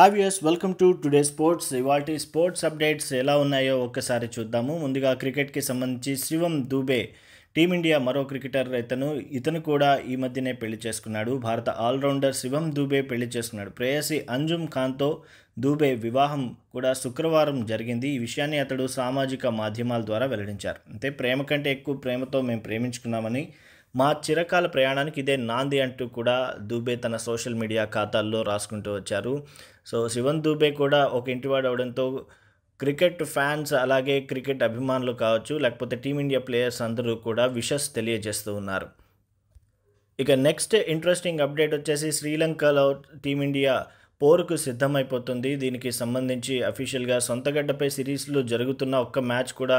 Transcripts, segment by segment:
హావియస్ welcome to today sports. ఇవాల్టి sports updates ఎలా ఉన్నాయో ఒక్కసారి చూద్దాము. ముందుగా క్రికెట్కి సంబంధించి శివం దూబే టీమిండియా మరో క్రికెటర్ ఇతను ఇతను కూడా ఈ మధ్యనే పెళ్ళి చేసుకున్నాడు. భారత ఆల్రౌండర్ శివం దూబే పెళ్ళి చేసుకున్నాడు. ప్రేయసి అంజుమ్ ఖాన్తో దూబే వివాహం కూడా శుక్రవారం జరిగింది. ఈ విషయాన్ని అతడు సామాజిక మాధ్యమాల ద్వారా వెల్లడించారు. అంటే ప్రేమ కంటే ఎక్కువ ప్రేమతో మేము ప్రేమించుకున్నామని మా చిరకాల ప్రయాణానికి ఇదే నాంది అంటూ కూడా దూబే తన సోషల్ మీడియా ఖాతాల్లో రాసుకుంటూ వచ్చారు. సో శివన్ దూబే కూడా ఒక ఇంటివాడు అవడంతో క్రికెట్ ఫ్యాన్స్ అలాగే క్రికెట్ అభిమానులు కావచ్చు లేకపోతే టీమిండియా ప్లేయర్స్ అందరూ కూడా విషస్ తెలియజేస్తూ ఉన్నారు. ఇక నెక్స్ట్ ఇంట్రెస్టింగ్ అప్డేట్ వచ్చేసి శ్రీలంకలో టీమిండియా పోరుకు సిద్ధమైపోతుంది. దీనికి సంబంధించి అఫీషియల్గా సొంతగడ్డపై సిరీస్లో జరుగుతున్న ఒక్క మ్యాచ్ కూడా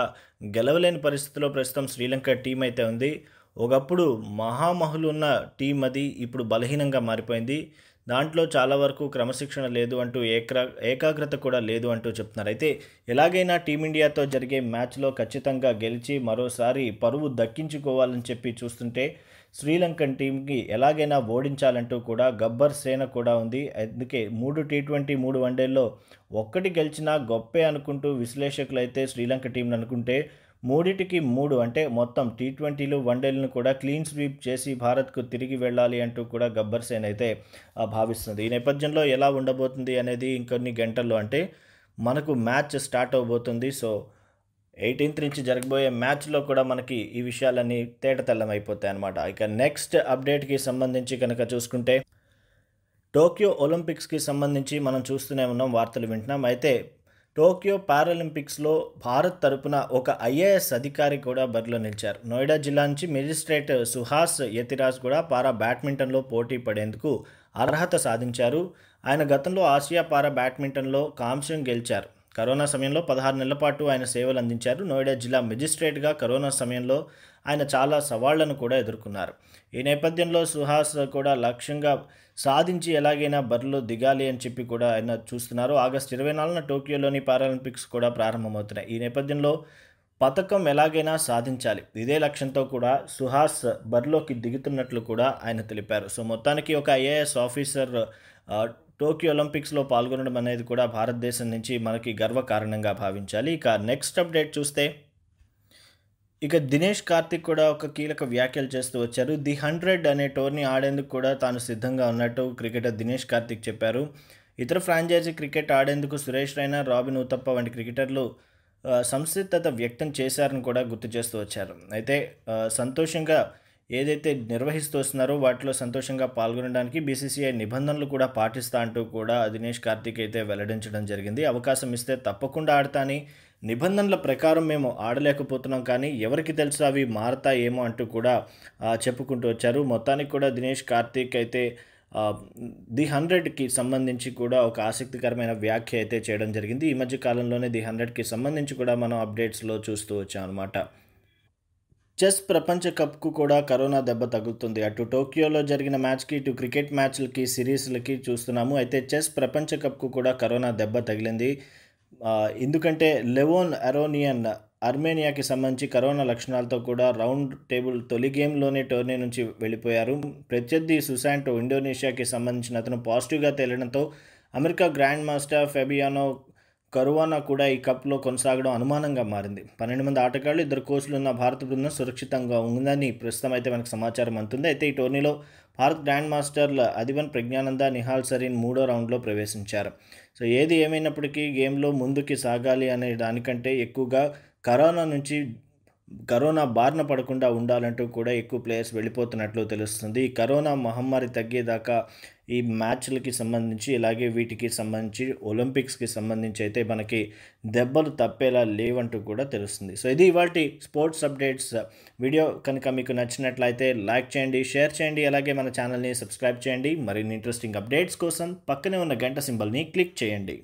గెలవలేని పరిస్థితిలో ప్రస్తుతం శ్రీలంక టీం అయితే ఉంది. ఒకప్పుడు మహామహులు ఉన్న టీం అది ఇప్పుడు బలహీనంగా మారిపోయింది. దాంట్లో చాలా వరకు క్రమశిక్షణ లేదు అంటూ ఏక్రా ఏకాగ్రత కూడా లేదు అంటూ చెప్తున్నారు. అయితే ఎలాగైనా టీమిండియాతో జరిగే మ్యాచ్లో ఖచ్చితంగా గెలిచి మరోసారి పరువు దక్కించుకోవాలని చెప్పి చూస్తుంటే శ్రీలంకన్ టీంకి ఎలాగైనా ఓడించాలంటూ కూడా గబ్బర్ సేన కూడా ఉంది. అందుకే మూడు టీ ట్వంటీ మూడు వన్డేల్లో ఒక్కటి గెలిచినా గొప్పే అనుకుంటూ విశ్లేషకులు అయితే శ్రీలంక టీంని అనుకుంటే మూడిటికి మూడు అంటే మొత్తం టీ ట్వంటీలు వన్డేలను కూడా క్లీన్ స్వీప్ చేసి భారత్కు తిరిగి వెళ్ళాలి అంటూ కూడా గబ్బర్ సేన్ అయితే భావిస్తుంది ఈ నేపథ్యంలో ఎలా ఉండబోతుంది అనేది ఇంకొన్ని గంటల్లో అంటే మనకు మ్యాచ్ స్టార్ట్ అవబోతుంది. సో ఎయిటీన్త్ నుంచి జరగబోయే మ్యాచ్లో కూడా మనకి ఈ విషయాలన్నీ తేటతెల్లం అయిపోతాయి అనమాట ఇక నెక్స్ట్ అప్డేట్కి సంబంధించి కనుక చూసుకుంటే టోక్యో ఒలింపిక్స్కి సంబంధించి మనం చూస్తూనే ఉన్నాం వార్తలు వింటున్నాం. అయితే టోక్యో పారాలింపిక్స్లో భారత్ తరపున ఒక ఐఏఎస్ అధికారి కూడా బరిలో నిలిచారు. నోయిడా జిల్లా నుంచి మెజిస్ట్రేట్ సుహాస్ యతిరాజ్ కూడా పారా బ్యాడ్మింటన్లో పోటీ పడేందుకు అర్హత సాధించారు. ఆయన గతంలో ఆసియా పారా బ్యాడ్మింటన్లో కాంస్యం గెలిచారు. కరోనా సమయంలో పదహారు నెలల పాటు ఆయన సేవలు అందించారు. నోయిడా జిల్లా మెజిస్ట్రేట్గా కరోనా సమయంలో ఆయన చాలా సవాళ్ళను కూడా ఎదుర్కొన్నారు. ఈ నేపథ్యంలో సుహాస్ కూడా లక్ష్యంగా సాధించి ఎలాగైనా బరిలో దిగాలి అని చెప్పి కూడా ఆయన చూస్తున్నారు. ఆగస్టు ఇరవై నాలుగున టోక్యోలోని పారాలింపిక్స్ కూడా ప్రారంభమవుతున్నాయి. ఈ నేపథ్యంలో పథకం ఎలాగైనా సాధించాలి. ఇదే లక్ష్యంతో కూడా సుహాస్ బరిలోకి దిగుతున్నట్లు కూడా ఆయన తెలిపారు. సో మొత్తానికి ఒక ఐఏఎస్ ఆఫీసర్ టోక్యో ఒలింపిక్స్లో పాల్గొనడం అనేది కూడా భారతదేశం నుంచి మనకి గర్వకారణంగా భావించాలి. ఇక నెక్స్ట్ అప్డేట్ చూస్తే ఇక దినేష్ కార్తిక్ కూడా ఒక కీలక వ్యాఖ్యలు చేస్తూ వచ్చారు. ది హండ్రెడ్ అనే టోర్నీ ఆడేందుకు కూడా తాను సిద్ధంగా ఉన్నట్టు క్రికెటర్ దినేష్ కార్తిక్ చెప్పారు. ఇతర ఫ్రాంచైజీ క్రికెట్ ఆడేందుకు సురేష్ రైనా రాబిన్ ఉతప్ప వంటి క్రికెటర్లు సంసిద్ధత వ్యక్తం చేశారని కూడా గుర్తు చేస్తూ వచ్చారు. అయితే సంతోషంగా ఏదైతే నిర్వహిస్తూ వస్తున్నారో వాటిలో సంతోషంగా పాల్గొనడానికి బీసీసీఐ నిబంధనలు కూడా పాటిస్తా అంటూ కూడా దినేష్ కార్తిక్ అయితే వెల్లడించడం జరిగింది. అవకాశం ఇస్తే తప్పకుండా ఆడతాని. నిబంధనల ప్రకారం మేము ఆడలేకపోతున్నాం కానీ ఎవరికి తెలుసు అవి మారతాయేమో అంటూ కూడా చెప్పుకుంటూ వచ్చారు. మొత్తానికి కూడా దినేష్ కార్తీక్ అయితే ది హండ్రెడ్కి సంబంధించి కూడా ఒక ఆసక్తికరమైన వ్యాఖ్య అయితే చేయడం జరిగింది. ఈ మధ్య కాలంలోనే ది హండ్రెడ్కి సంబంధించి కూడా మనం అప్డేట్స్లో చూస్తూ వచ్చాం అనమాట చెస్ ప్రపంచ కప్కు కూడా కరోనా దెబ్బ తగులుతుంది. అటు టోక్యోలో జరిగిన మ్యాచ్కి ఇటు క్రికెట్ మ్యాచ్లకి సిరీస్లకి చూస్తున్నాము. అయితే చెస్ ప్రపంచ కప్కు కూడా కరోనా దెబ్బ తగిలింది. ఎందుకంటే లెవోన్ అరోనియన్ అర్మేనియాకి సంబంధించి కరోనా లక్షణాలతో కూడా రౌండ్ టేబుల్ తొలి గేమ్లోనే టోర్నీ నుంచి వెళ్ళిపోయారు. ప్రత్యర్థి సుశాంటో ఇండోనేషియాకి సంబంధించిన అతను పాజిటివ్గా తేలడంతో America grand master Fabiano Caruana కూడా ఈ కప్లో కొనసాగడం అనుమానంగా మారింది. పన్నెండు మంది ఆటగాళ్ళు ఇద్దరు కోచ్లు ఉన్న భారత బృందం సురక్షితంగా ఉందని ప్రస్తుతం అయితే మనకు సమాచారం అందుతుంది. అయితే ఈ టోర్నీలో భారత్ గ్రాండ్ మాస్టర్ల అధివన్ ప్రజ్ఞానంద నిహాల్ సరీన్ మూడో రౌండ్లో ప్రవేశించారు. సో ఏది ఏమైనప్పటికీ గేమ్లో ముందుకి సాగాలి అనే దానికంటే ఎక్కువగా కరోనా నుంచి కరోనా బారిన పడకుండా ఉండాలంటూ కూడా ఎక్కువ ప్లేయర్స్ వెళ్ళిపోతున్నట్లు తెలుస్తుంది. ఈ కరోనా మహమ్మారి తగ్గేదాకా ఈ మ్యాచ్లకి సంబంధించి ఇలాగే వీటికి సంబంధించి ఒలింపిక్స్కి సంబంధించి అయితే మనకి దెబ్బలు తప్పేలా లేవంటూ కూడా తెలుస్తుంది. సో ఇది ఇవాటి స్పోర్ట్స్ అప్డేట్స్. వీడియో కనుక మీకు నచ్చినట్లయితే లైక్ చేయండి షేర్ చేయండి అలాగే మన ఛానల్ని సబ్స్క్రైబ్ చేయండి. మరిన్ని ఇంట్రెస్టింగ్ అప్డేట్స్ కోసం పక్కనే ఉన్న గంట సింబల్ని క్లిక్ చేయండి.